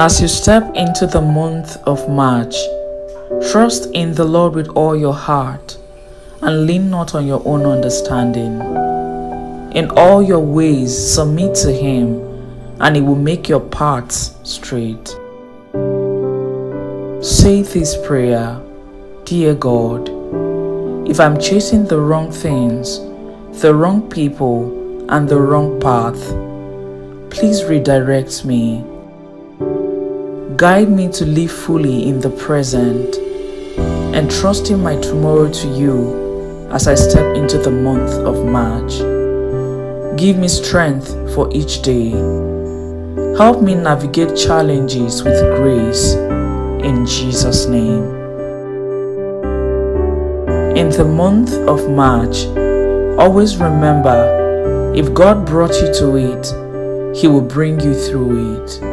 As you step into the month of March, trust in the Lord with all your heart and lean not on your own understanding. In all your ways, submit to Him, and He will make your paths straight. Say this prayer Dear God, if I'm chasing the wrong things, the wrong people, and the wrong path, please redirect me. Guide me to live fully in the present and trusting my tomorrow to you as I step into the month of March. Give me strength for each day. Help me navigate challenges with grace. In Jesus' name. In the month of March, always remember if God brought you to it, He will bring you through it.